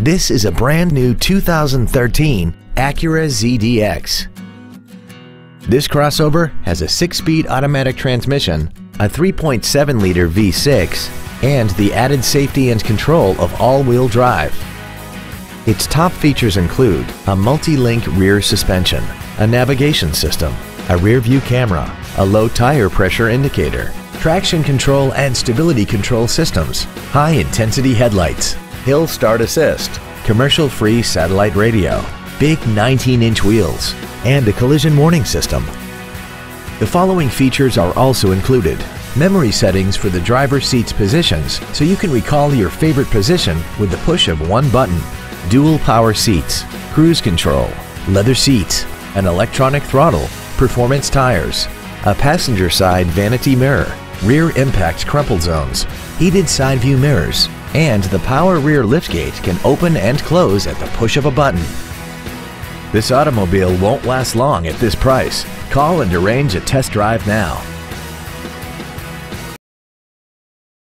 This is a brand new 2013 Acura ZDX. This crossover has a 6-speed automatic transmission, a 3.7-liter V6, and the added safety and control of all-wheel drive. Its top features include a multi-link rear suspension, a navigation system, a rear-view camera, a low tire pressure indicator, traction control and stability control systems, high-intensity headlights, hill start assist, commercial-free satellite radio, big 19-inch wheels, and a collision warning system. The following features are also included. Memory settings for the driver's seat's positions so you can recall your favorite position with the push of one button. Dual power seats, cruise control, leather seats, an electronic throttle, performance tires, a passenger side vanity mirror, rear impact crumple zones, heated side view mirrors, and the power rear liftgate can open and close at the push of a button. This automobile won't last long at this price. Call and arrange a test drive now.